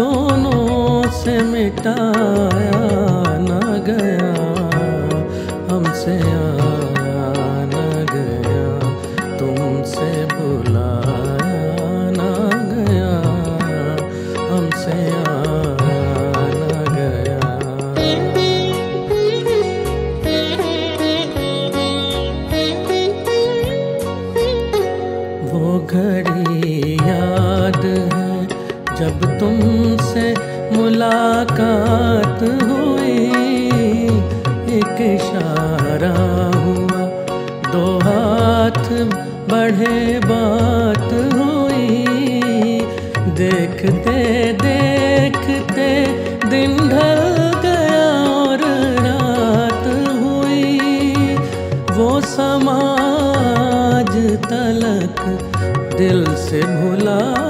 दोनों से मिटाया न गया, हमसे आया न गया, तुमसे बुलाया न गया, हमसे आया न गया। वो घड़ी जब तुमसे मुलाकात हुई, एक इशारा हुआ, दो हाथ बढ़े बात हुई। देखते देखते दिन ढल गया और रात हुई। वो समाज तलक दिल से भुलाया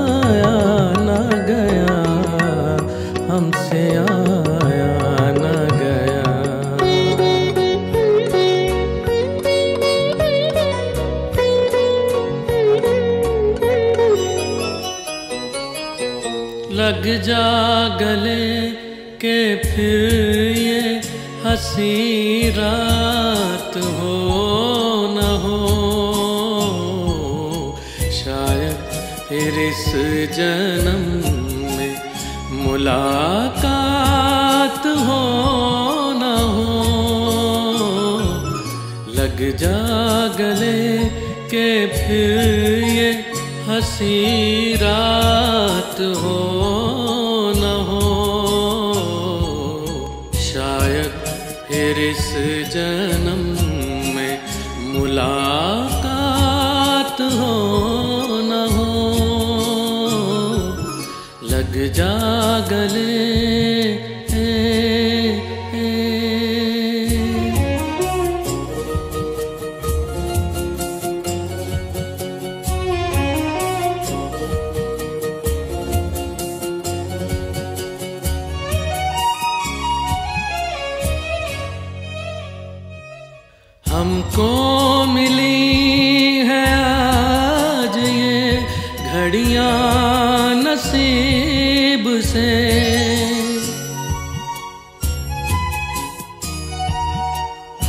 जा गले के फिर ये हँसी रात हो न हो। शायद फिर इस जन्म में मुलाकात हो न हो। लग जा गले के फिर ये हँसी रात हो। इस जन्म में मुलाकात हो न हो लग जा गले नसीब से।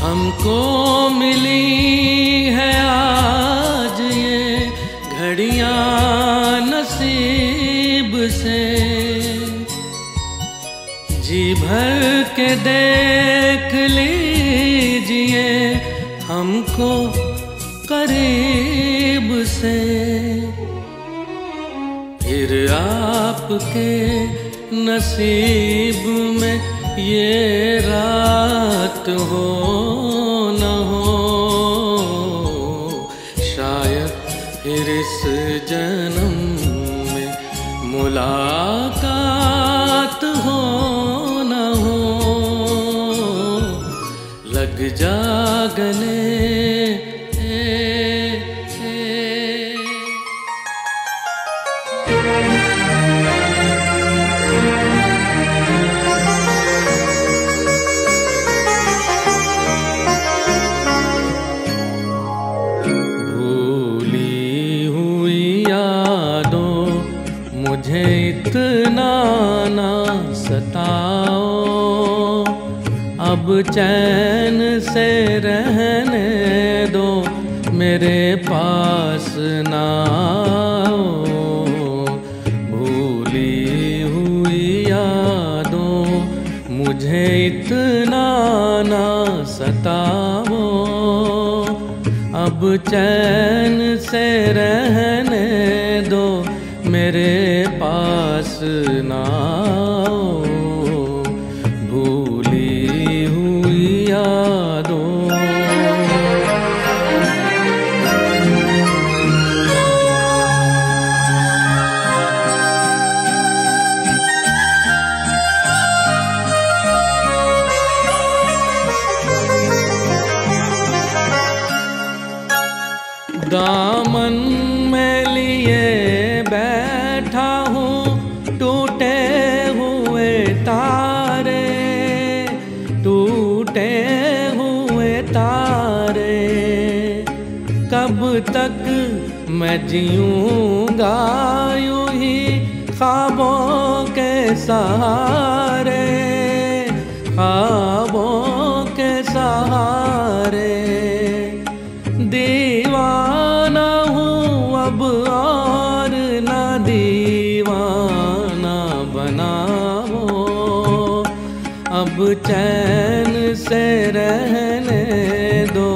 हमको मिली है आज ये घड़ियाँ नसीब से। जी भर के देख लीजिए हमको करीब से। फिर आपके नसीब में ये रात हो न हो। शायद फिर इस जन्म में मुलाकात हो न हो। लग जा गले चैन से रहने दो, मेरे पास ना आओ भूली हुई यादों, मुझे इतना ना सताओ अब चैन से रहने दो, मेरे पास ना आओ दामन में लिए बैठा हूँ, टूटे हुए तारे, टूटे हुए तारे। कब तक मैं जीऊँगा यूँ ही ख्वाबों के सहारे, ख्वाबों अब चैन से रहने दो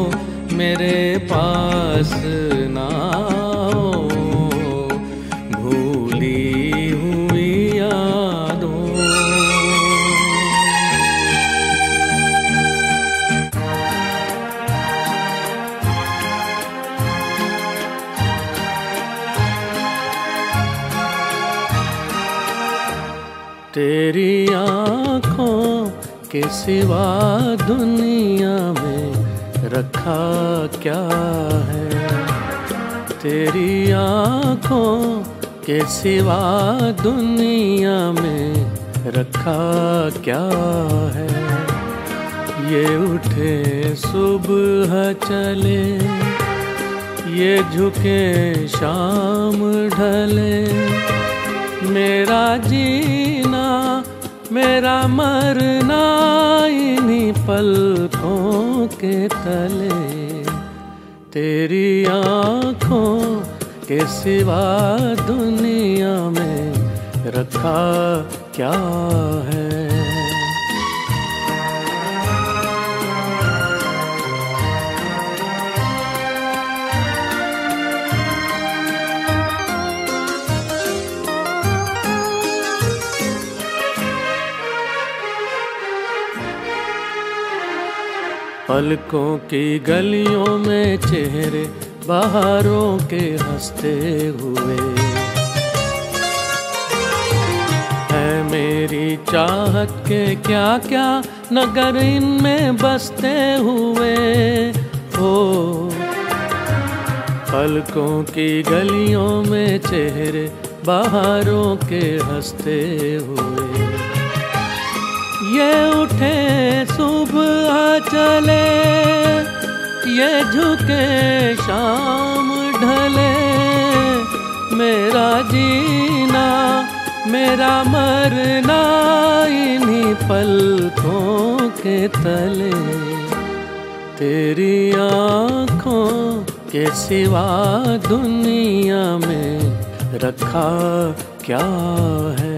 मेरे पास ना भूली तेरी आँखों के सिवा दुनिया में रखा क्या है? तेरी आँखों के सिवा दुनिया में रखा क्या है? ये उठे सुबह चले, ये झुके शाम ढले, मेरा जीना मेरा मरना इन्हीं पलकों के तले, तेरी आँखों के सिवा दुनिया में रखा क्या है? पलकों की गलियों में चेहरे, बाहरों के हँसते हुए। है मेरी चाहत के क्या क्या नगर इनमें बसते हुए? हो, पलकों की गलियों में चेहरे, बाहरों के हँसते हुए। ये उठे, सुबह चले, ये झुके, शाम ढले। मेरा जीना, मेरा मरना इन्हीं पलकों के तले। तेरी आँखों के सिवा दुनिया में रखा क्या है?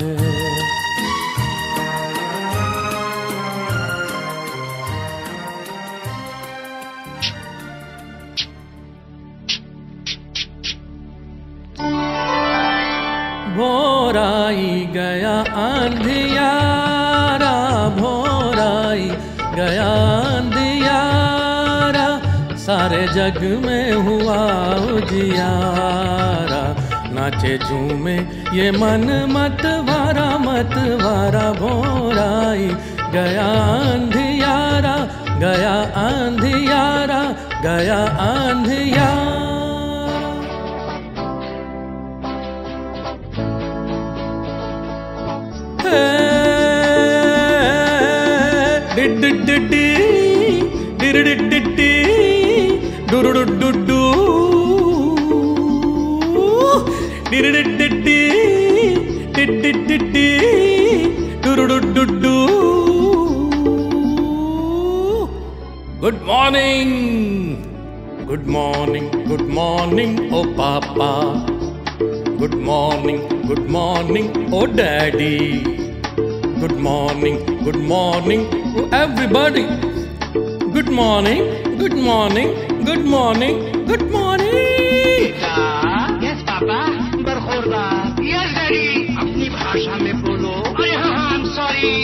अंधियारा भोराई, गया अंधियारा सारे जग में हुआ उजियारा। नाचे झूमे, ये मन मत वारा मत वारा भोराई, गया अंधियारा गया अंधियारा गया अंधियारा Good morning, good morning, good morning, oh papa. Good morning, good morning, oh daddy. Good morning, good morning to everybody. Good morning, good morning, good morning, good morning. Yes पापा बरखोरदार यस अपनी भाषा में बोलो आई एम सॉरी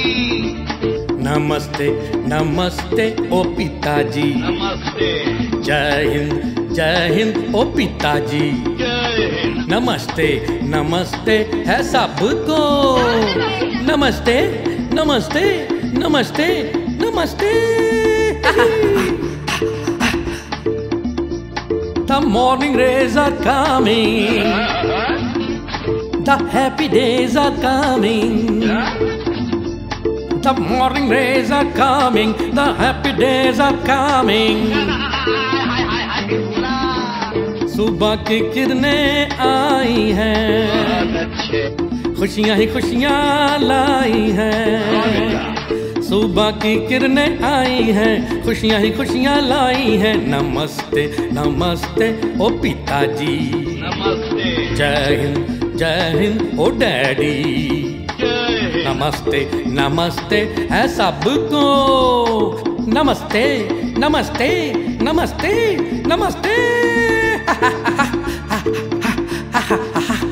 नमस्ते नमस्ते ओ पिताजी नमस्ते जय हिंद जय हिंद ओ पिताजी नमस्ते नमस्ते है सबको नमस्ते नमस्ते नमस्ते नमस्ते The morning rays are coming. The happy days are coming. The morning rays are coming. The happy days are coming. सुबह की किरणें आई हैं अच्छे खुशियाँ ही खुशियाँ लाई हैं। सुबह की किरणें आई हैं खुशियाँ ही खुशियाँ लाई हैं। नमस्ते नमस्ते ओ पिताजी। नमस्ते। जय हिंद जय हिंद ओ डैडी। नमस्ते नमस्ते है सबको। नमस्ते नमस्ते नमस्ते नमस्ते।